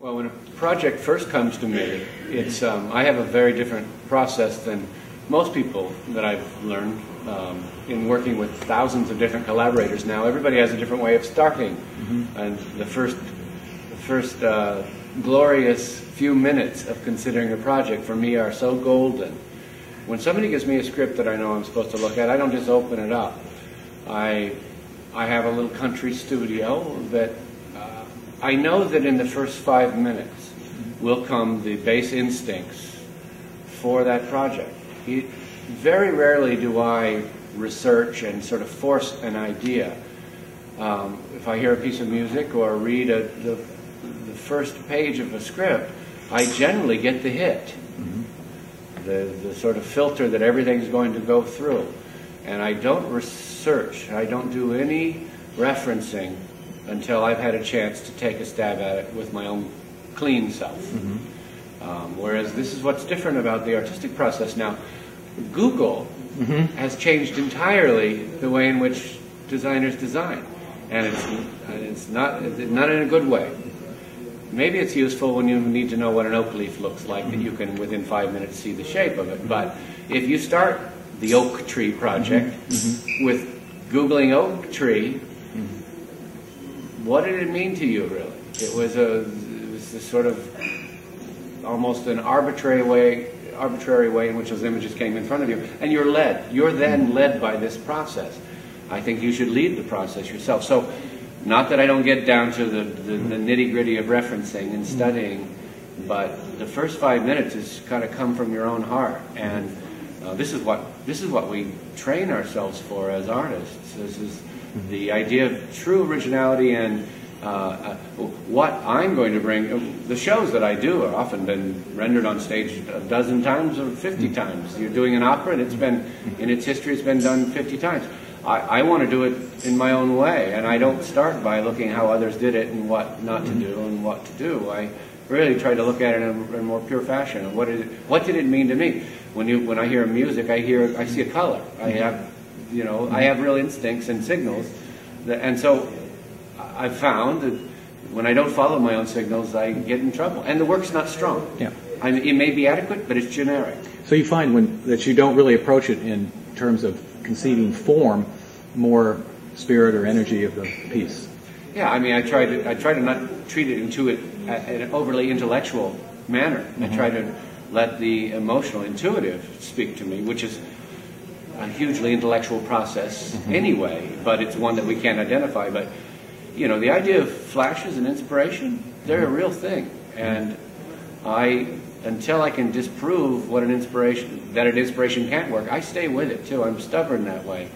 Well, when a project first comes to me, it's um, I have a very different process than most people that I've learned um, in working with thousands of different collaborators. Now, everybody has a different way of starting, and the first, the first uh, glorious few minutes of considering a project for me are so golden. When somebody gives me a script that I know I'm supposed to look at, I don't just open it up. I I have a little country studio that I know that in the first five minutes will come the base instincts for that project. He, very rarely do I research and sort of force an idea. Um, if I hear a piece of music or read a, the, the first page of a script, I generally get the hit, the, the sort of filter that everything's going to go through. And I don't research, I don't do any referencing until I've had a chance to take a stab at it with my own clean self. Mm-hmm. Um, whereas this is what's different about the artistic process now. Google mm-hmm. has changed entirely the way in which designers design, and it's, it's not not in a good way. Maybe it's useful when you need to know what an oak leaf looks like, that you can within five minutes see the shape of it. But if you start the oak tree project mm-hmm. with googling oak tree, what did it mean to you really? It was a it was this sort of almost an arbitrary way arbitrary way in which those images came in front of you, and you're led. You're then led by this process. I think you should lead the process yourself. So, not that I don't get down to the, the, the nitty gritty of referencing and studying, but the first five minutes is kind of come from your own heart, and uh, this is what this is what we train ourselves for as artists. This is the idea of true originality and uh, uh, what I'm going to bring. The shows that I do are often been rendered on stage a dozen times or 50 times. You're doing an opera, and it's been in its history, it's been done 50 times. I, I want to do it in my own way, and I don't start by looking how others did it and what not to do and what to do. I really try to look at it in a, in a more pure fashion. And what did it, what did it mean to me? When you when I hear music, I hear I see a color. I mm-hmm. have you know I have real instincts and signals, that, and so I've found that when I don't follow my own signals, I get in trouble. And the work's not strong. Yeah. I mean, it may be adequate, but it's generic. So you find when that you don't really approach it in terms of conceiving form, more spirit or energy of the piece. Yeah, I mean, I try to I try to not treat it into it in an overly intellectual manner. I mm-hmm. try to let the emotional, intuitive speak to me, which is a hugely intellectual process mm-hmm. anyway, but it's one that we can't identify. But you know, the idea of flashes and inspiration, they're a mm-hmm. real thing. And I, until I can disprove what an inspiration, that an inspiration can't work, I stay with it too. I'm stubborn that way.